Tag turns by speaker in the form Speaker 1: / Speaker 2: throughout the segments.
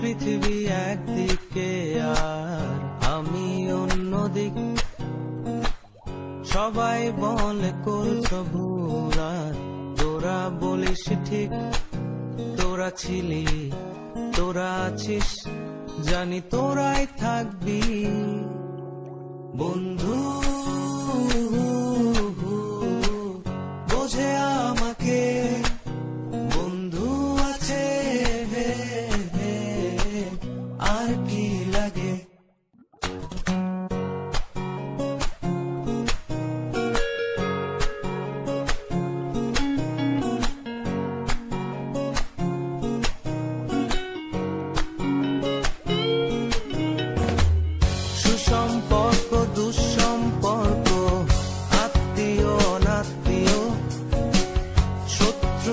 Speaker 1: পৃথিবী একদিকে আর আমি অন্যদিক। সবাই বলে, করছ ভুল আর তোরা বলিস ঠিক। তোরা ছিলি, তোরা আছিস, জানি তোরাই থাকবি। বন্ধু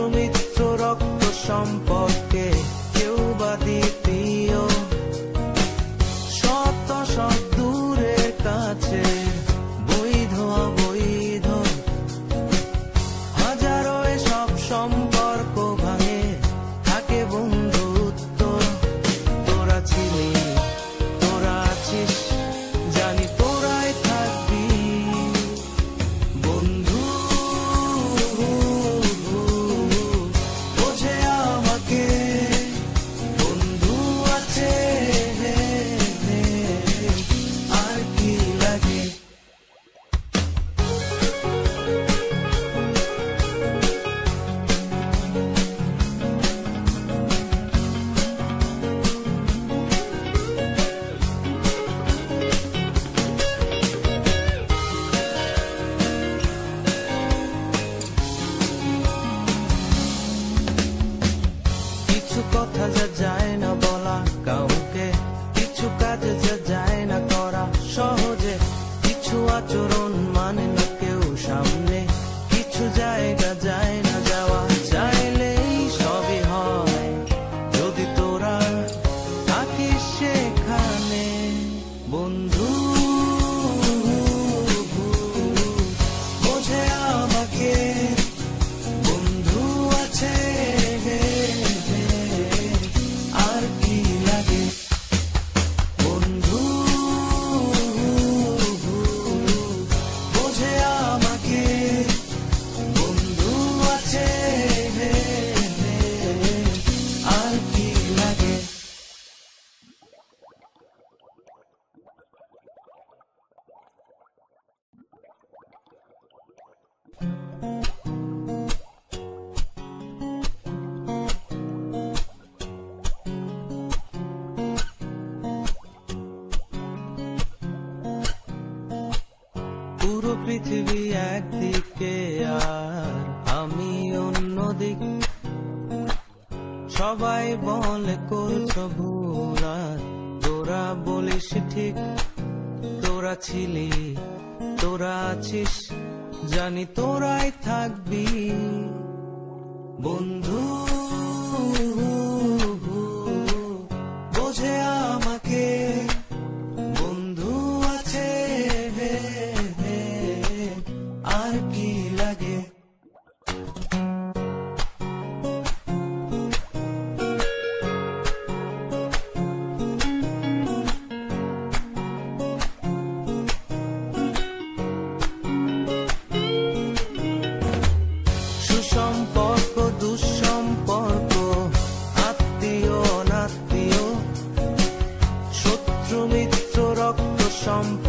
Speaker 1: মিত্র রক্ত সম্পর্কে আচরণ পুরো পৃথিবী একদিকে আর আমি অন্যদিক। সবাই বলে করছ ভুল আর তোরা বলিস ঠিক। তোরা ছিলি, তোরা আছিস, জানি তোরাই থাকবি। বন্ধু some